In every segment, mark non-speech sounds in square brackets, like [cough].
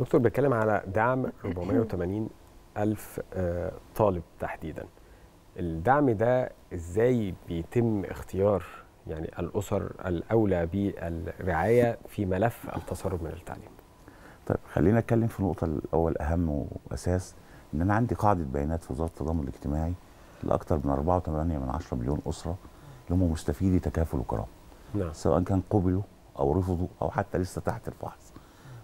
دكتور بيتكلم على دعم [coughs] 480 ألف آه، طالب تحديدا. الدعم ده إزاي بيتم اختيار يعني الأسر الأولى بالرعاية في ملف التسرب من التعليم؟ طيب خلينا نتكلم في النقطة الأول أهم وأساس إن أنا عندي قاعدة بيانات في وزارة التضامن الاجتماعي لأكثر من 4.8 من 10 مليون أسرة اللي هم مستفيدي تكافل وكرامة. نعم. سواء كان قبلوا أو رفضوا أو حتى لسه تحت الفحص.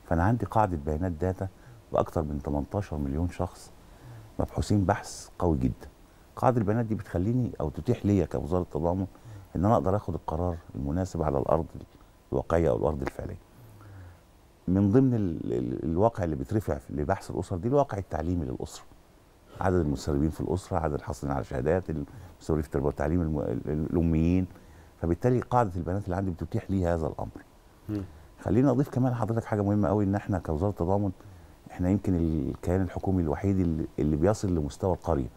فأنا عندي قاعدة بيانات داتا بأكثر من 18 مليون شخص مبحوثين بحث قوي جدا قاعدة البيانات دي بتخليني أو تتيح لي كوزارة التضامن إن أنا أقدر آخد القرار المناسب على الأرض الواقعية أو الأرض الفعلية من ضمن ال ال الواقع اللي بيترفع لبحث الأسر دي الواقع التعليمي للأسرة عدد المسربين في الأسرة عدد الحاصلين على شهادات المسربين في التربيه والتعليم. الأميين فبالتالي قاعدة البيانات اللي عندي بتتيح لي هذا الأمر. خليني أضيف كمان لحضرتك حاجة مهمة قوي إن إحنا كوزارة التضامن إحنا يمكن الكيان الحكومي الوحيد اللي, اللي بيصل لمستوى القريه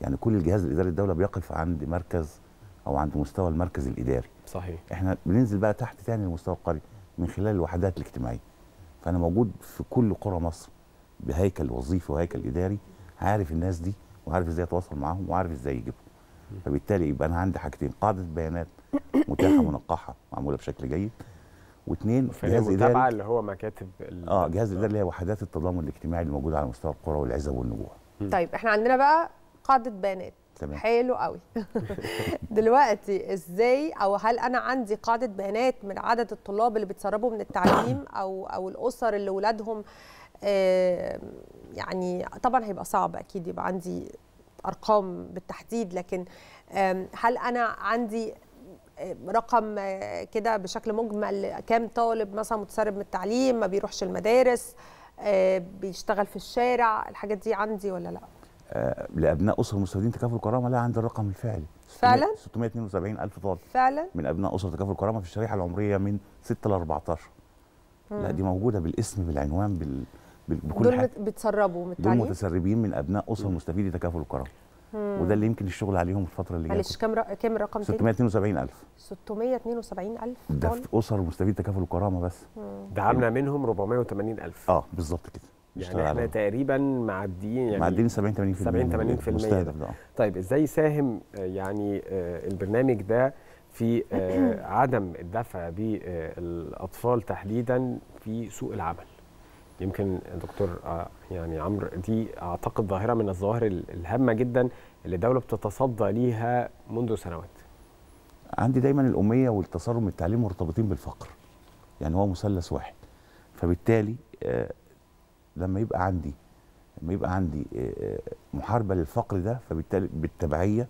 يعني كل الجهاز الإداري الدولة بيقف عند مركز أو عند مستوى المركز الإداري. صحيح. إحنا بننزل بقى تحت تاني لمستوى القريه من خلال الوحدات الاجتماعية. فأنا موجود في كل قرى مصر بهيكل وظيفي وهيكل إداري عارف الناس دي وعارف إزاي أتواصل معاهم وعارف إزاي يجيبهم. فبالتالي يبقى أنا عندي حاجتين قاعدة بيانات متاحة [coughs] منقحة معمولة بشكل جيد واثنين فهي متابعة اللي هو مكاتب ال- آه جهاز الاداري اللي هي وحدات التضامن الاجتماعي اللي موجودة على مستوى القرى والعزب والنجوع طيب إحنا عندنا بقى قاعدة بيانات. تمام. حلو قوي. [laughs] دلوقتي إزاي أو هل أنا عندي قاعدة بيانات من عدد الطلاب اللي بيتسربوا من التعليم [coughs] أو أو الأسر اللي ولادهم آه، يعني طبعا هيبقى صعب أكيد يبقى عندي أرقام بالتحديد لكن هل أنا عندي آه، رقم آه، كده بشكل مجمل كام طالب مثلا متسرب من التعليم ما بيروحش المدارس آه، بيشتغل في الشارع الحاجات دي عندي ولا لا؟ آه لأبناء اسر مستفيدين تكافل الكرامة لا عندي الرقم الفعلي. فعلا؟ 672 ألف طالب. فعلا؟ من أبناء اسر تكافل الكرامة في الشريحة العمرية من 6 ل 14 لا دي موجودة بالاسم بالعنوان بال... بكل دول حاجة. مت- بيتسربوا من دول التعليم؟ متسربين من أبناء اسر مستفيدي تكافل الكرامة. وده اللي يمكن الشغل عليهم الفترة اللي جاية. معلش كام رق- كام الرقم تاني؟ 672 ألف. 672 ألف ده طالب في أسر مستفيدي تكافل الكرامة بس. دعمنا منهم 480 ألف. آه بالظبط كده. يعني إحنا تقريبا معديين يعني معديين 70 80% 70 80% مستهدف ده. طيب إزاي يساهم آه، يعني آه، البرنامج ده في آه، [coughs] عدم الدفع بالاطفال تحديدا في سوق العمل؟ يمكن دكتور آه، يعني عمرو دي أعتقد ظاهرة من الظواهر ال- الهامة جدا اللي الدولة بتتصدى ليها منذ سنوات. عندي دايما الأمية والتسرب من التعليم مرتبطين بالفقر يعني هو مثلث واحد. فبالتالي آه لما يبقى عندي لما يبقى عندي آه محاربة للفقر ده فبالتالي بالتبعية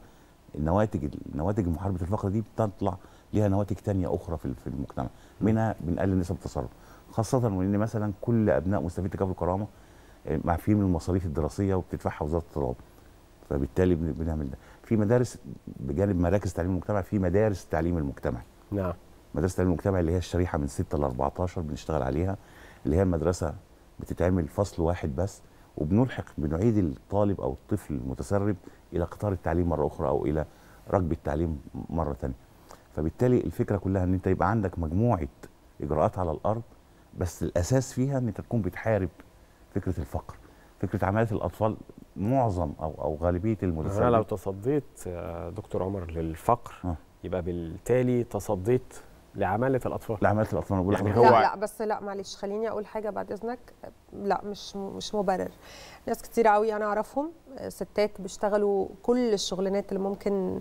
النواتج نواتج محاربة الفقر دي بتطلع ليها نواتج تانية أخرى في المجتمع منها بنقلل نسب التسرب خاصة وإن مثلا كل أبناء مستفيد تكافل الكرامة آه، معفيين من المصاريف الدراسية وبتدفعها وزارة التضامن فبالتالي بن- بنعمل ده. في مدارس بجانب مراكز تعليم المجتمع في مدارس التعليم المجتمعي نعم. مدرسه التعليم المجتمعي اللي هي الشريحة من 6 ل 14 بنشتغل عليها اللي هي المدرسة بتتعمل فصل واحد بس وبنلحق بنعيد الطالب أو الطفل المتسرب إلى قطار التعليم مرة أخرى أو إلى ركب التعليم مرة ثانية فبالتالي الفكرة كلها إن أنت يبقى عندك مجموعة إجراءات على الأرض بس الأساس فيها إن أنت تكون بتحارب فكرة الفقر. فكرة عملية الأطفال معظم أو أو غالبية أنا لو تصديت آه، دكتور عمر للفقر آه. يبقى بالتالي تصديت لعمالة الأطفال. لعمليه الأطفال. يعني هو- لا لا بس لا معلش خليني أقول حاجة بعد إذنك. لا مش مش مبرر. ناس كتير قوي أنا أعرفهم آه، ستات بيشتغلوا كل الشغلانات اللي ممكن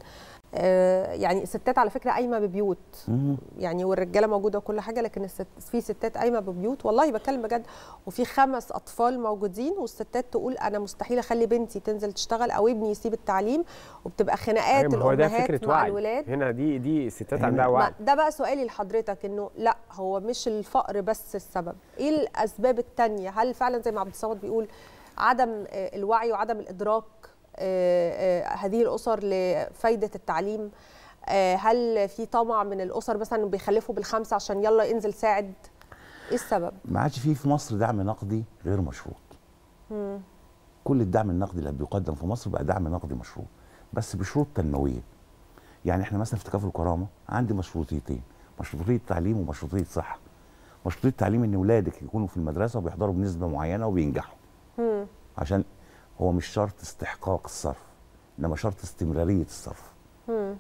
آه، يعني ستات على فكرة قايمة ببيوت. يعني والرجالة موجودة وكل حاجة لكن الست في ستات قايمة ببيوت. والله بتكلم بجد وفي خمس أطفال موجودين والستات تقول أنا مستحيل أخلي بنتي تنزل تشتغل أو ابني يسيب التعليم وبتبقى خناقات أيوة، ما هو ده الأمهات فكرة مع وعي. الولاد. هنا دي دي ستات هنا- عندها وعي. ده بقى سؤالي لحضرتك إنه لا هو مش الفقر بس السبب. إيه الأسباب التانية؟ هل فعلا زي ما عبد الصمد بيقول عدم آه، الوعي وعدم الإدراك آه، آه، هذه الأسر لفايدة التعليم؟ هل في طمع من الأسر مثلا بيخلفوا بالخمسه عشان يلا انزل ساعد؟ إيه السبب؟ ما عادش فيه في مصر دعم نقدي غير مشروط. كل الدعم النقدي اللي بيقدم في مصر بقى دعم نقدي مشروط بس بشروط تنمويه يعني إحنا مثلا في تكافل الكرامة عندي مشروطيتين مشروطية تعليم ومشروطية صحة. مشروطيه التعليم إن ولادك يكونوا في المدرسة وبيحضروا بنسبة معينة وبينجحوا. مم. عشان هو مش شرط استحقاق الصرف إنما شرط استمرارية الصرف. مم.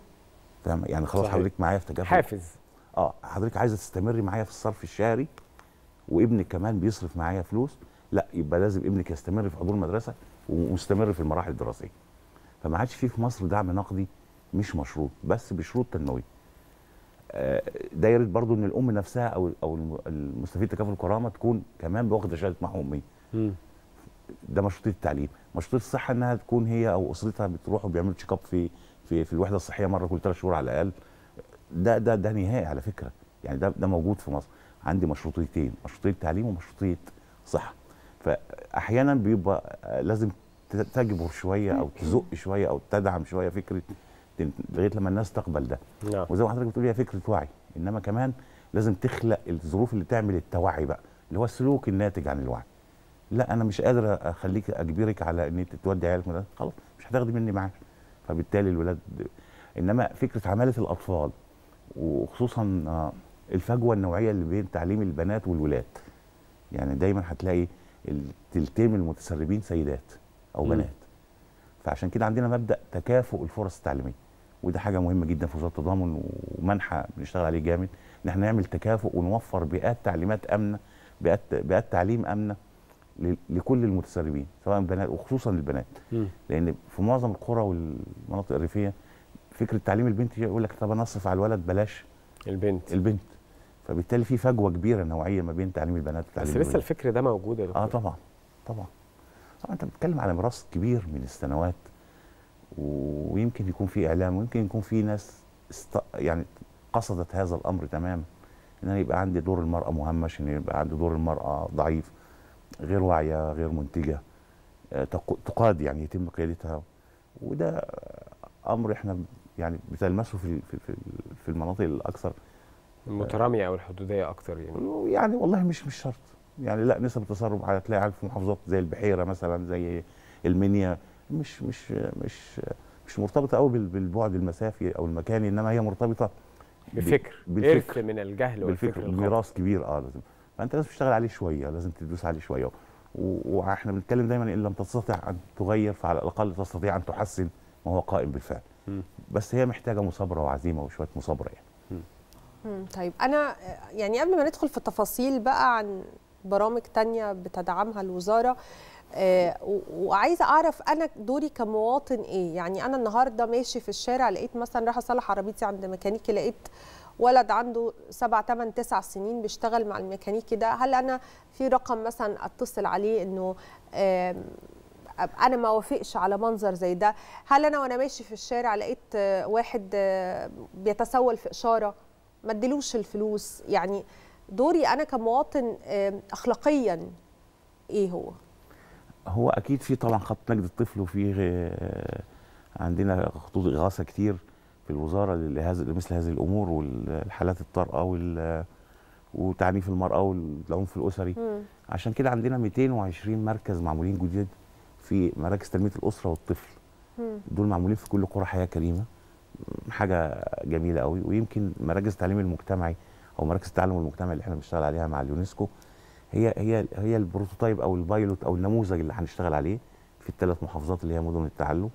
فاهم يعني خلاص صحيح. حضرتك معايا في تكافل حافز. آه حضرتك عايزة تستمري معايا في الصرف الشهري وابنك كمان بيصرف معايا فلوس لا يبقى لازم ابنك يستمر في حضور المدرسة ومستمر في المراحل الدراسية. فما عادش فيه في مصر دعم نقدي مش مشروط بس بشروط تنموية. ده يريد برضو إن الأم نفسها أو أو الم- المستفيد تكافل الكرامة تكون كمان واخده شهاده محو اميه مم. ده مشروطيه التعليم. مشروطيه الصحة إنها تكون هي أو أسرتها بتروح وبيعملوا تشيك اب في في في الوحدة الصحية مرة كل ثلاث شهور على الأقل. ده ده ده نهائي على فكرة. يعني ده ده موجود في مصر. عندي مشروطيتين مشروطية تعليم ومشروطية صحة. فأحيانا بيبقى آه، لازم تجبر شوية أو تزق شوية أو تدعم شوية فكرة لغاية لما الناس تقبل ده. نعم. وزي ما حضرتك بتقول هي فكرة وعي. إنما كمان لازم تخلق الظروف اللي تعمل التوعي بقى اللي هو السلوك الناتج عن الوعي. لا أنا مش قادر أخليك أجبرك على إن أنت تودي عيالك مدرسه خلاص مش هتاخدي مني معاش فبالتالي الولاد إنما فكرة عمالة الأطفال وخصوصا آه، الفجوة النوعية اللي بين تعليم البنات والولاد. يعني دايما هتلاقي التلتين المتسربين سيدات أو. بنات. فعشان كده عندنا مبدأ تكافؤ الفرص التعليمية. وده حاجة مهمة جدا في وزارة التضامن ومنحى بنشتغل عليه جامد إن إحنا نعمل تكافؤ ونوفر بيئات تعليمات آمنة بيئات بيئات تعليم آمنة لكل المتسربين سواء بنات وخصوصا البنات. لأن في معظم القرى والمناطق الريفية فكرة تعليم البنت يقول لك طب أنا أصرف على الولد بلاش البنت. البنت. فبالتالي في فجوة كبيرة نوعية ما بين تعليم البنات وتعليم بس لسه. الفكر ده موجود يا دكتور. آه طبعا طبعا. طبعا أنت بتتكلم على ميراث كبير من السنوات. ويمكن يكون في إعلام ويمكن يكون في ناس است... يعني قصدت هذا الأمر تماما إن أنا يبقى عندي دور المرأة مهمش إن يبقى عندي دور المرأة ضعيف غير واعية غير منتجة آه، تق- تقاد يعني يتم قيادتها. وده أمر إحنا يعني بتلمسه في في في- المناطق الأكثر. المترامية أو الحدودية أكتر يعني. يعني والله مش مش شرط. يعني لا نسب التسرب هتلاقي في محافظات زي البحيرة مثلا زي المنيا مش مش مش مش مرتبطة قوي بال- بالبعد المسافي أو المكاني إنما هي مرتبطة بفكر بالفكر. إرث من الجهل والفكر بالفكر. ميراث كبير آه لازم فأنت لازم تشتغل عليه شوية لازم تدوس عليه شوية وإحنا بنتكلم دايما إن لم تستطع أن تغير فعلى الأقل تستطيع أن تحسن ما هو قائم بالفعل. بس هي محتاجة مثابره وعزيمة وشوية مثابره يعني طيب أنا يعني قبل ما ندخل في التفاصيل بقى عن برامج تانية بتدعمها الوزارة آه، و- وعايزة أعرف أنا دوري كمواطن إيه؟ يعني أنا النهاردة ماشي في الشارع لقيت مثلا رايحة أصلح عربيتي عند ميكانيكي لقيت ولد عنده سبع تمن تسع سنين بيشتغل مع الميكانيكي ده. هل أنا في رقم مثلا أتصل عليه أبقى أنا ما وافقش على منظر زي ده؟ هل أنا وأنا ماشي في الشارع لقيت آه، واحد آه، بيتسول في إشارة؟ ما اديلوش الفلوس. يعني دوري أنا كمواطن اخلاقيا إيه هو؟ هو أكيد في طبعا خط نجد الطفل وفي آه، عندنا خطوط اغاثه كتير في الوزارة لهذا لمثل هذه الأمور والحالات الطارئة وال وتعنيف المرأة والعنف الأسري مم. عشان كده عندنا 220 مركز معمولين جديد في مراكز تنمية الأسرة والطفل مم. دول معمولين في كل قرى حياة كريمة حاجة جميلة قوي ويمكن مراكز التعليم المجتمعي أو مراكز التعلم المجتمعي اللي إحنا بنشتغل عليها مع اليونسكو هي هي هي ال prototype أو ال pilot أو النموذج اللي هنشتغل عليه في الثلاث محافظات اللي هي مدن التعلم.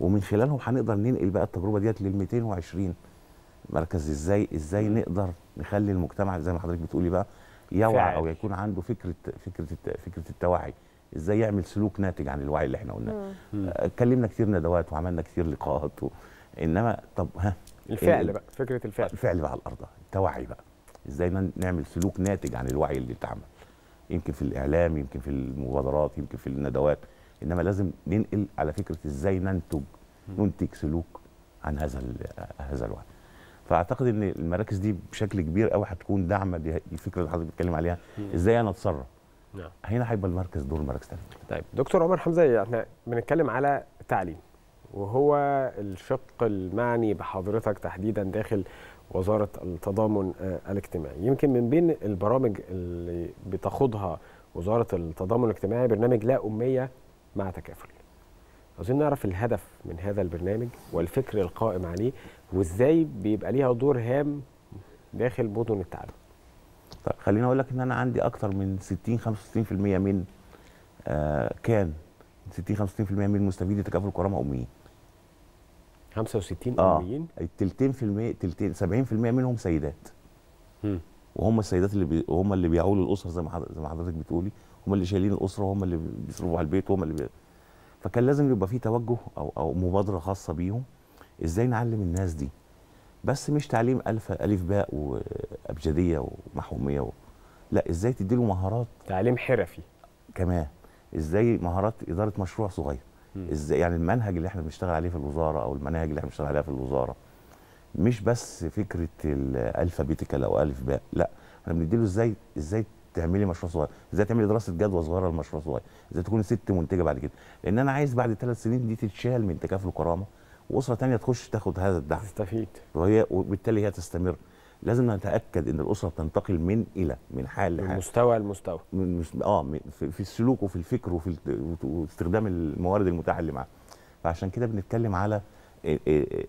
ومن خلالهم هنقدر ننقل بقى التجربة ديت لل 220 مركز إزاي إزاي نقدر نخلي المجتمع زي ما حضرتك بتقولي بقى يوعى. أو يكون عنده فكرة فكرة فكرة التوعي. إزاي يعمل سلوك ناتج عن الوعي اللي إحنا قلناه. آه، اتكلمنا كتير ندوات وعملنا كتير لقاءات و... إنما طب ها؟ الفعل ال- بقى فكرة الفعل. الفعل بقى على الأرض. التوعي بقى. إزاي نعمل سلوك ناتج عن الوعي اللي اتعمل. يمكن في الإعلام يمكن في المبادرات يمكن في الندوات إنما لازم ننقل على فكرة إزاي ننتج ننتج سلوك عن هذا هذا الوعي. فأعتقد إن المراكز دي بشكل كبير قوي هتكون داعمة للفكره اللي حضرتك بتتكلم عليها إزاي أنا أتصرف. نعم. هنا هيبقى المركز دور مركز تاني طيب دكتور عمر حمزة إحنا بنتكلم على تعليم وهو الشق المعني بحضرتك تحديدا داخل وزارة التضامن آه، الاجتماعي. يمكن من بين البرامج اللي بتاخدها وزارة التضامن الاجتماعي برنامج لا أمية مع تكافل. عاوزين نعرف الهدف من هذا البرنامج والفكر القائم عليه وإزاي بيبقى ليها دور هام داخل مدن التعلم. طيب خليني أقول لك إن أنا عندي أكتر من 60 65% من آه كان 60 65% من مستفيدي تكافل الكرامه اميين 65 آه. اميين التلتين في المية تلتين 70% منهم سيدات. وهم السيدات اللي بي... هم اللي بيعولوا الأسرة زي ما حضرتك زي ما حضرتك بتقولي. هم اللي شايلين الأسرة وهم اللي بيصرفوا على البيت وهم اللي بي... فكان لازم يبقى في توجه أو أو مبادرة خاصة بيهم. إزاي نعلم الناس دي؟ بس مش تعليم ألف ألف باء وأبجدية ومحومية و... لا إزاي تديله مهارات؟ تعليم حرفي. كمان إزاي مهارات إدارة مشروع صغير. إزاي؟ يعني المنهج اللي إحنا بنشتغل عليه في الوزارة أو المناهج اللي إحنا بنشتغل عليها في الوزارة مش بس فكرة الالفابيتيكال أو ألف باء لأ إحنا بنديله إزاي إزاي تعملي مشروع صغير إزاي تعملي دراسة جدوى صغيرة لمشروع صغير إزاي تكوني ست منتجة بعد كده. لأن أنا عايز بعد ثلاث سنين دي تتشال من تكافل الكرامة وأسرة تانية تخش تاخد هذا الدعم. تستفيد. وهي وبالتالي هي تستمر. لازم نتأكد إن الأسرة بتنتقل من إلى من حال من لحال مستوى لمستوى. من مش آه من- في, في السلوك وفي الفكر وفي واستخدام الموارد المتاحة اللي معاه. فعشان كده بنتكلم على إيه إيه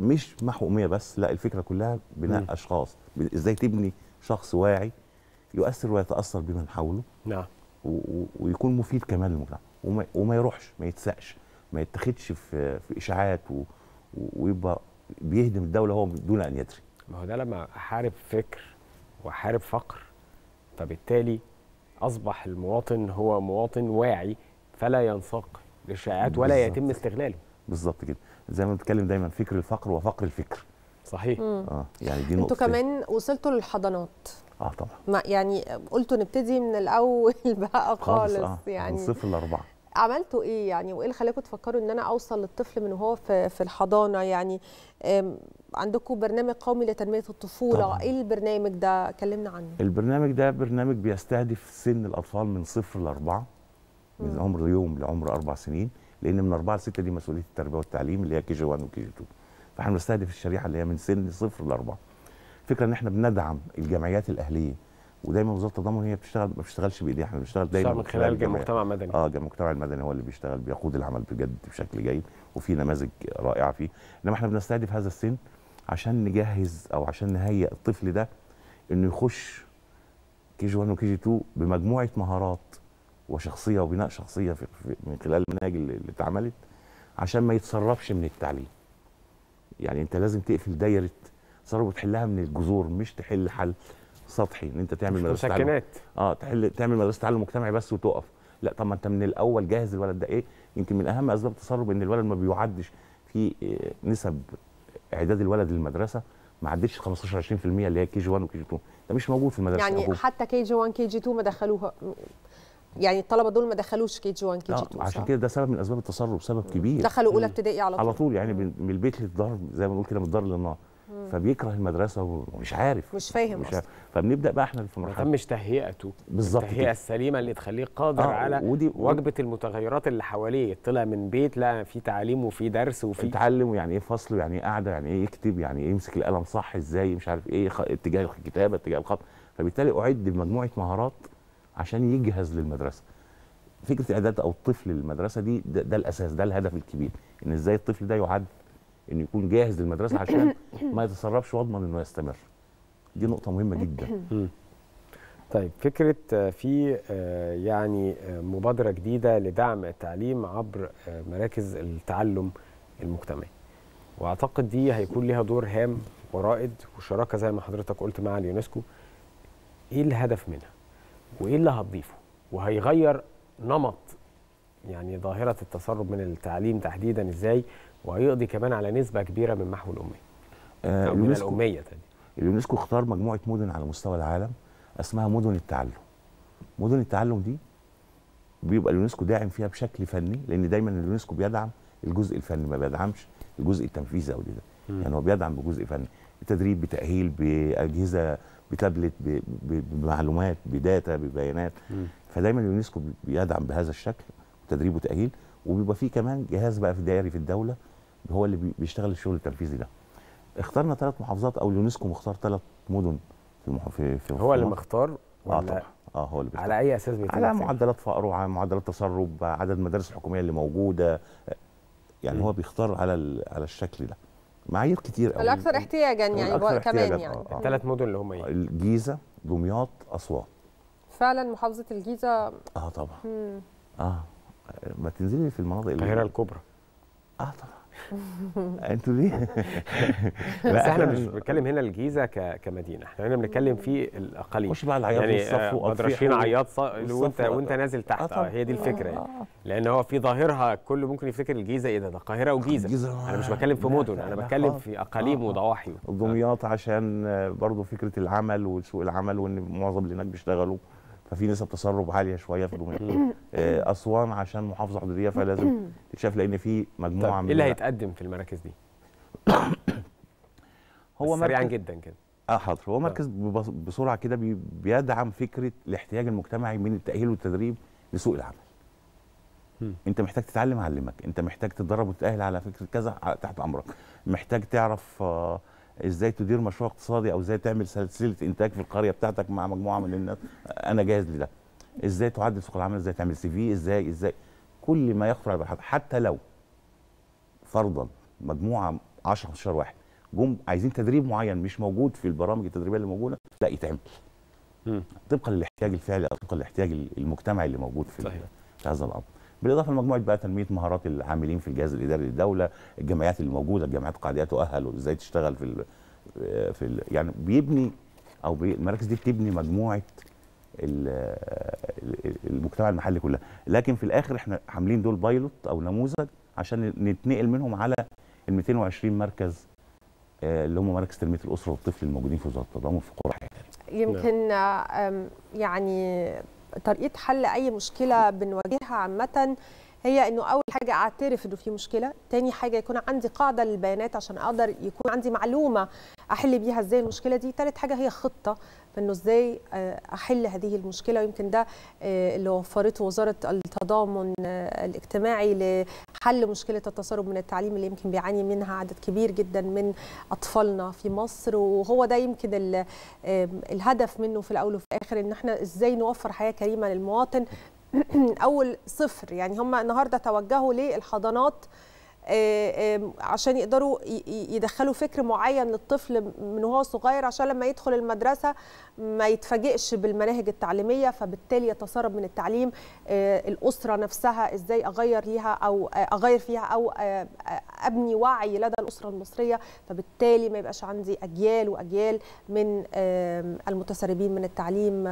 مش محو اميه بس لا الفكرة كلها بناء مم. أشخاص. إزاي تبني شخص واعي يؤثر ويتأثر بمن حوله نعم. ويكون مفيد كمان للمجتمع. وما, وما يروحش ما يتسقش ما يتخدش في في إشاعات و- ويبقى بيهدم الدولة هو دون أن يدري. ما هو ده لما احارب فكر واحارب فقر فبالتالي أصبح المواطن هو مواطن واعي فلا ينساق للشائعات ولا. يتم استغلاله. بالظبط كده. زي ما بنتكلم دايما فكر الفقر وفقر الفكر. صحيح. آه يعني دي أنتوا نقطة كمان وصلتوا للحضانات. آه طبعا. ما يعني قلتوا نبتدي من الأول [laughs] بقى خالص, آه يعني من صفر لأربعة. عملتوا إيه يعني؟ وإيه اللي خلاكم تفكروا إن أنا أوصل للطفل من وهو في في الحضانة يعني؟ عندكم برنامج قومي لتنمية الطفولة. طبعاً. إيه البرنامج ده؟ كلمنا عنه. البرنامج ده برنامج بيستهدف سن الأطفال من صفر لأربعة من عمر يوم لعمر أربع سنين لأن من أربعة لستة دي مسؤولية التربية والتعليم اللي هي KG 1 و KG 2 فإحنا بنستهدف الشريحة اللي هي من سن صفر لأربعة. فكرة إن إحنا بندعم الجمعيات الأهلية ودايما وزارة التضامن هي بتشتغل ما بتشتغلش بإيديها إحنا بنشتغل دايما من خلال. المجتمع المدني آه المجتمع المدني هو اللي بيشتغل بيقود العمل بجد بشكل جيد وفي نماذج رائعة فيه. إنما إحنا بنستهدف هذا السن عشان نجهز أو عشان نهيئ الطفل ده إنه يخش KG 1 و KG 2 بمجموعة مهارات وشخصية وبناء شخصية في من خلال المناهج اللي اللي اتعملت عشان ما يتسربش من التعليم. يعني أنت لازم تقفل دايرة تسرب وتحلها من الجذور مش تحل حل. سطحي إن أنت تعمل مدرسة تعلم. مسكنات آه تحل تعمل مدرسة تعلم مجتمعي بس وتقف. لا طب ما أنت من الأول جاهز الولد ده إيه؟ يمكن من أهم أسباب التسرب إن الولد ما بيعدش في آه، نسب إعداد الولد للمدرسة ما عدتش 15 20% اللي هي كي جي 1 وكي جي 2 ده مش موجود في المدرسة يعني الحكومية. حتى كي جي 1 كي جي 2 ما دخلوها. يعني الطلبة دول ما دخلوش كي جي 1 كي جي آه 2 عشان صح؟ كده ده سبب من أسباب التسرب سبب كبير. دخلوا أولى ابتدائي على طول. على طول يعني من من البيت للدار زي ما بنقول كده من الدار للنار. فبيكره المدرسة ومش عارف. مش فاهم مش. عارف. فبنبدأ بقى إحنا في مرحلة تهيئته. بالظبط التهيئة كده. السليمة اللي تخليه قادر آه، على ودي- مواكبة المتغيرات اللي حواليه. طلع من بيت لا في تعليم وفي درس وفي يتعلم ويعني إيه فصل ويعني إيه قاعدة يعني إيه يكتب يعني إيه يمسك القلم صح إزاي مش عارف إيه خ... اتجاه الكتابة اتجاه الخط. فبالتالي أعد بمجموعة مهارات عشان يجهز للمدرسة. فكرة اعداد أو الطفل للمدرسة دي ده, ده الأساس ده الهدف الكبير. إن إزاي الطفل ده يعد إنه يكون جاهز للمدرسة عشان [coughs] ما يتسربش واضمن إنه يستمر. دي نقطة مهمة جدا. [coughs] طيب فكرة آه، في آه، يعني آه، مبادرة جديدة لدعم التعليم عبر مراكز التعلم المجتمعي. وأعتقد دي هيكون ليها دور هام ورائد وشراكة زي ما حضرتك قلت مع اليونسكو. إيه الهدف منها؟ وإيه اللي هتضيفه؟ وهيغير نمط يعني ظاهرة التسرب من التعليم تحديدا إزاي؟ وهيقضي كمان على نسبة كبيرة من محو الأمية. آه من الأمية تاني اليونسكو اختار مجموعة مدن على مستوى العالم اسمها مدن التعلم. مدن التعلم دي بيبقى اليونسكو داعم فيها بشكل فني لأن دايما اليونسكو بيدعم الجزء الفني ما بيدعمش الجزء التنفيذي أو ده يعني هو بيدعم بجزء فني. بتدريب بتأهيل بأجهزة بتابلت بمعلومات ب data ببيانات. مم. فدايما اليونسكو بيدعم بهذا الشكل تدريب وتأهيل. وبيبقى فيه كمان جهاز بقى في دائري في الدولة هو اللي بي- بيشتغل الشغل التنفيذي ده اخترنا ثلاث محافظات أو اليونسكو مختار ثلاث مدن في المح... في, في هو اللي مختار آه ولا طبعا آه هو اللي بيختار. على أي أساس بيتم على؟ معدلات فقر وعلى معدلات تسرب عدد المدارس الحكومية اللي موجودة يعني مم. هو بيختار على ال- على الشكل ده معايير كتير قوي الأكثر احتياجا يعني الأكثر هو كمان احتياجاً، يعني آه، آه. الثلاث مدن اللي هم إيه؟ الجيزة دمياط أسوان فعلا محافظة الجيزة آه طبعا مم. آه ما تنزلي في المناطق اللي- القاهرة الكبرى آه طبعا أنتوا ليه [laughs] بس إحنا مش بنتكلم هنا الجيزة. كمدينة إحنا هنا بنتكلم في الأقاليم خش بقى العياط يعني والصف آه، مدرشين عياط. وانت وانت نازل تحت آه طبعا. هي دي الفكرة يعني آه. لأن هو في ظاهرها كله ممكن يفتكر الجيزة إيه ده ده القاهرة وجيزة أنا مش بتكلم في لا، مدن لا، أنا لا بتكلم. في أقاليم آه، آه. وضواحي دمياط عشان آه، برضو فكرة العمل وسوق العمل وإن معظم اللي هناك بيشتغلوا ففي نسب تسرب عالية شوية في دمياط آه، أسوان عشان محافظة حدوديه فلازم تتشاف لأن في مجموعة طب من إيه اللي ال- هيتقدم في المراكز دي؟ [coughs] هو سريعا مركز جدا كده. آه حاضر. هو مركز ببس- بسرعة كده بي- بيدعم فكرة الاحتياج المجتمعي من التأهيل والتدريب لسوق العمل. أنت محتاج تتعلم اعلمك أنت محتاج تتدرب وتتأهل على فكرة كذا تحت أمرك. محتاج تعرف آه إزاي تدير مشروع اقتصادي أو إزاي تعمل سلسلة إنتاج في القرية بتاعتك مع مجموعة من الناس أنا جاهز لده إزاي تعدل سوق العمل إزاي تعمل سي في إزاي إزاي كل ما يخطر على حتى لو فرضا مجموعة 10 15 واحد جم عايزين تدريب معين مش موجود في البرامج التدريبية اللي موجودة لا يتعمل. طبقا للاحتياج الفعلي أو طبقا للاحتياج المجتمعي اللي موجود في. في هذا الأمر بالإضافة لمجموعة بقى تنميه مهارات العاملين في الجهاز الإداري للدولة الجمعيات اللي موجودة الجامعات القاعدية تؤهل وإزاي تشتغل في ال في ال يعني بيبني أو بي المراكز دي بتبني مجموعة ال- ال- المجتمع المحلي كلها. لكن في الآخر إحنا عاملين دول بايلوت أو نموذج عشان نتنقل منهم على ال 220 مركز آه، اللي هم مراكز تنمية الأسرة والطفل الموجودين في وزارة التضامن في قرى يمكن يعني طريقة حل أي مشكلة بنواجهها عامة هي إنه أول حاجة أعترف إنه في مشكلة تاني حاجة يكون عندي قاعدة للبيانات عشان أقدر يكون عندي معلومة أحل بيها إزاي المشكلة دي تالت حاجة هي خطة انه إزاي آه، أحل هذه المشكلة ويمكن ده آه، اللي وفرته وزارة التضامن آه، الاجتماعي لحل مشكلة التسرب من التعليم اللي يمكن بيعاني منها عدد كبير جدا من أطفالنا في مصر وهو ده يمكن الهدف منه في الأول وفي الآخر إن إحنا إزاي نوفر حياة كريمة للمواطن. [clears throat] أول صفر يعني هم النهارده توجهوا للحضانات عشان يقدروا ي- ي- يدخلوا فكر معين للطفل من وهو صغير عشان لما يدخل المدرسة ما يتفاجئش بالمناهج التعليمية فبالتالي يتسرب من التعليم آه، الأسرة نفسها إزاي أغير ليها أو آه، أغير فيها أو آه، آه، أبني وعي لدى الأسرة المصرية. فبالتالي ما يبقاش عندي أجيال وأجيال من المتسربين من التعليم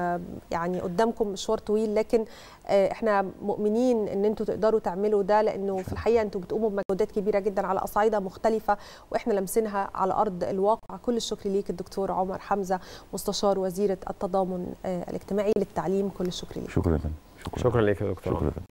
يعني قدامكم مشوار طويل. لكن آه، إحنا مؤمنين إن أنتوا تقدروا تعملوا ده لأنه في الحقيقة أنتوا بتقوموا بمجهودات كبيرة جدا على أصعدة مختلفة وإحنا لمسينها على أرض الواقع. كل الشكر ليك الدكتور عمر حمزة مستشار وزيرة التضامن آه، الاجتماعي للتعليم. كل الشكر ليك. شكرا. فندم شكرا لك يا دكتور شكرا.